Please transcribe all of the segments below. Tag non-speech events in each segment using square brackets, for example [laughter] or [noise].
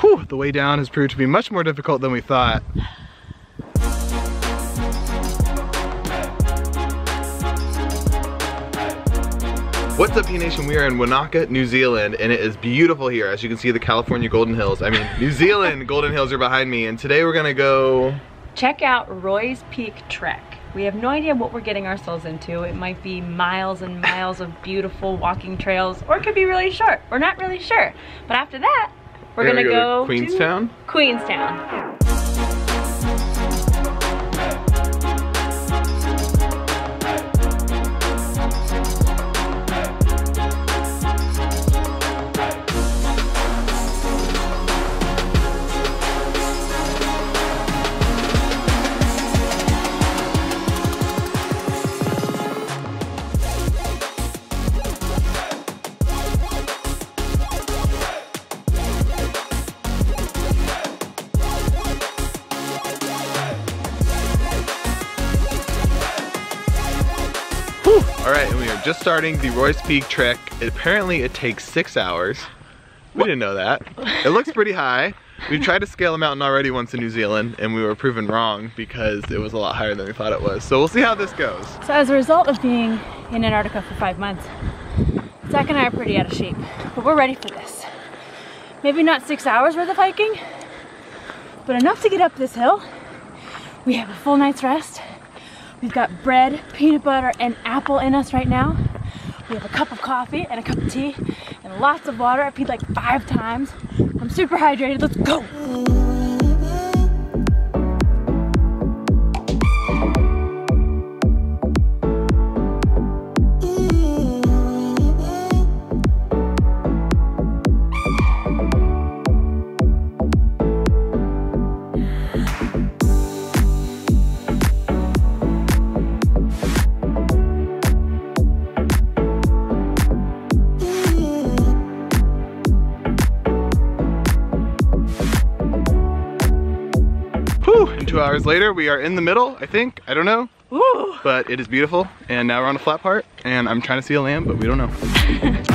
Whew, the way down has proved to be much more difficult than we thought. What's up P-Nation? We are in Wanaka, New Zealand and it is beautiful here. As you can see the California Golden Hills, I mean [laughs] New Zealand Golden Hills are behind me and today we're gonna go... Check out Roy's Peak Trek. We have no idea what we're getting ourselves into. It might be miles and miles of beautiful walking trails or it could be really short. We're not really sure. But after that, we're, we're gonna, gonna, go, go Queenstown? Queenstown. All right, and just starting the Roy's Peak trek. Apparently it takes six hours. We didn't know that. It looks pretty high. We tried to scale a mountain already once in New Zealand and we were proven wrong because it was a lot higher than we thought it was. So we'll see how this goes. So as a result of being in Antarctica for five months, Zach and I are pretty out of shape, but we're ready for this. Maybe not six hours worth of hiking, but enough to get up this hill. We have a full night's rest We've got bread, peanut butter, and apple in us right now. We have a cup of coffee and a cup of tea and lots of water. I peed like five times. I'm super hydrated. Let's go. Two hours later, we are in the middle, I think. I don't know. Ooh. But it is beautiful. And now we're on a flat part and I'm trying to see a lamb, but we don't know. [laughs]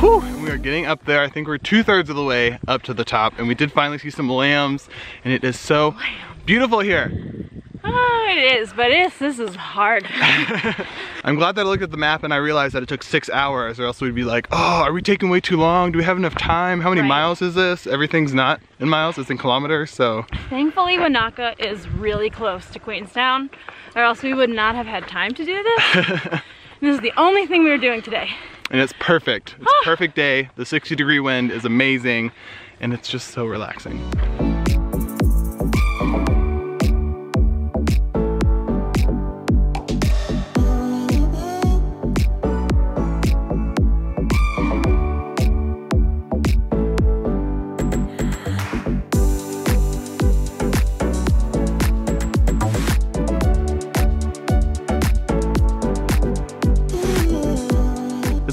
Whew, we are getting up there. I think we're two thirds of the way up to the top and we did finally see some lambs and it is so beautiful here. Oh, it is, but it's, this is hard. [laughs] I'm glad that I looked at the map and I realized that it took six hours or else we'd be like, oh, are we taking way too long? Do we have enough time? How many right. miles is this? Everything's not in miles, it's in kilometers, so. Thankfully, Wanaka is really close to Queenstown or else we would not have had time to do this. [laughs] this is the only thing we were doing today and it's perfect. It's a perfect day. The 60 degree wind is amazing and it's just so relaxing.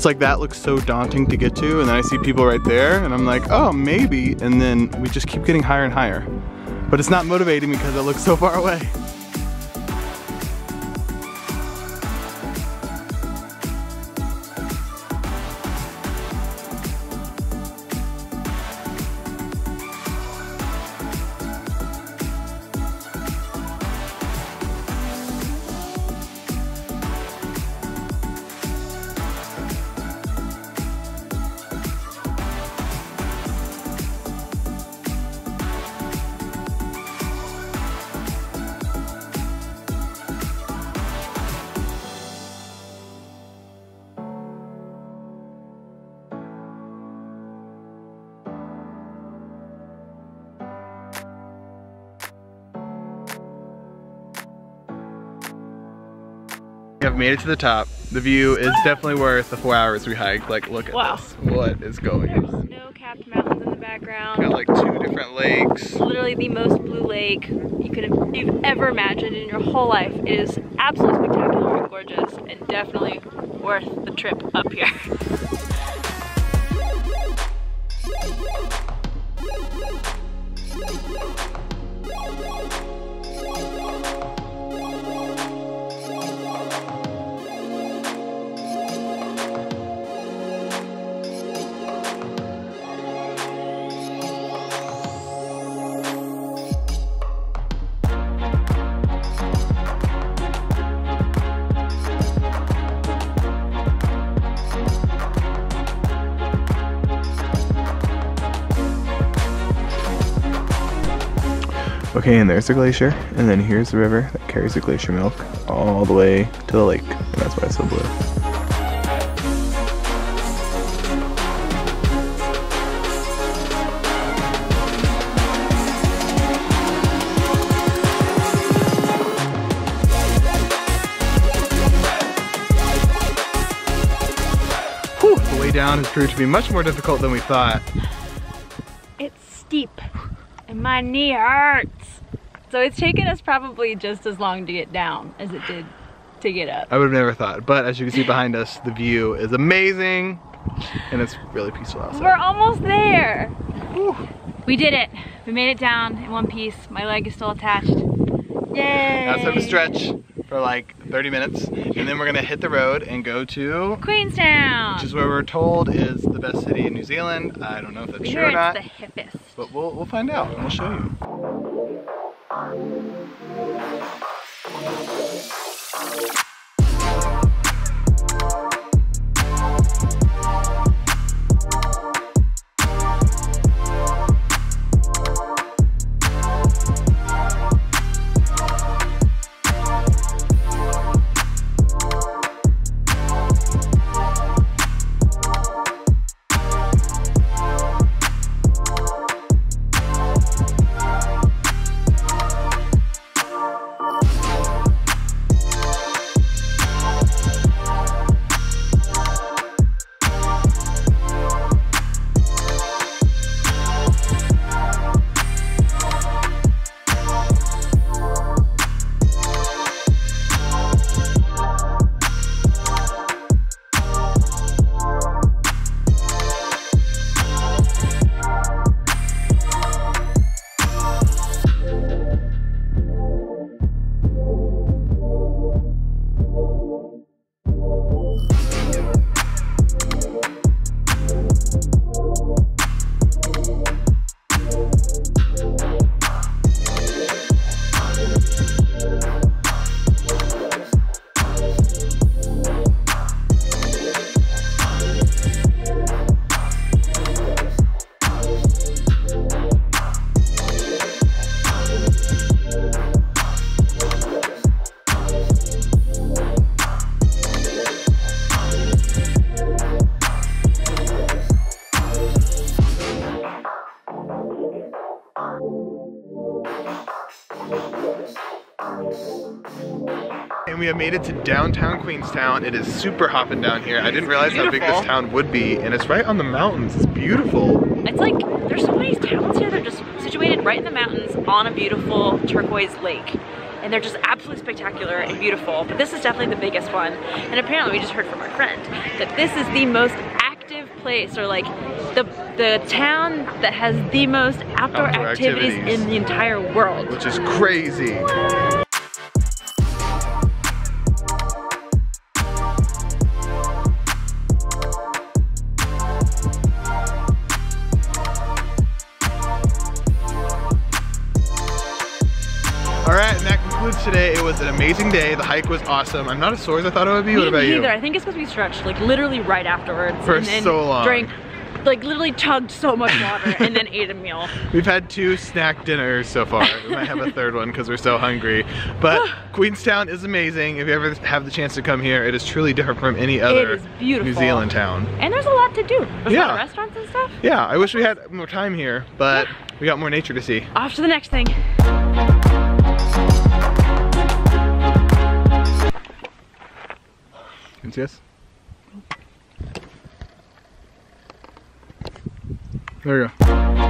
It's like that looks so daunting to get to and then I see people right there and I'm like, oh, maybe. And then we just keep getting higher and higher. But it's not motivating because it looks so far away. We have made it to the top. The view is definitely worth the four hours we hiked. Like, look at Wow. this. What is going There's on? snow-capped mountains in the background. Got like two different lakes. literally the most blue lake you could have you've ever imagined in your whole life. It is absolutely spectacular and gorgeous and definitely worth the trip up here. [laughs] Okay, and there's the glacier, and then here's the river that carries the glacier milk all the way to the lake, and that's why it's so blue. Whew, the way down has proved to be much more difficult than we thought. It's steep and my knee hurts. So it's taken us probably just as long to get down as it did to get up. I would have never thought, but as you can see behind us, the view is amazing, and it's really peaceful outside. We're almost there. We did it. We made it down in one piece. My leg is still attached. Yay! Now have a stretch for like 30 minutes, and then we're gonna hit the road and go to, Queenstown. which is where we're told is the best city in New Zealand. I don't know if that's true or not, it's the hippest. but we'll, we'll find out, and we'll show you. And we have made it to downtown Queenstown. It is super hopping down here. I didn't realize how big this town would be, and it's right on the mountains. It's beautiful. It's like there's so many towns here. They're just situated right in the mountains on a beautiful turquoise lake. And they're just absolutely spectacular and beautiful. But this is definitely the biggest one. And apparently we just heard from our friend that this is the most active place or like the the town that has the most outdoor, Outdoor activities, activities. in the entire world. which is crazy. Today. It was an amazing day. The hike was awesome. I'm not as sore as I thought it would be. Me what about neither. you? I think it's because we stretched like literally right afterwards. For and then so long. Drank, like literally chugged so much water and then ate a meal. [laughs] We've had two snack dinners so far. We might have a third one because we're so hungry. But [sighs] Queenstown is amazing. If you ever have the chance to come here, it is truly different from any other. New Zealand town. And there's a lot to do. There's Yeah. restaurants and stuff. Yeah, I wish we had more time here, but we got more nature to see. Off to the next thing. Yes? There you go.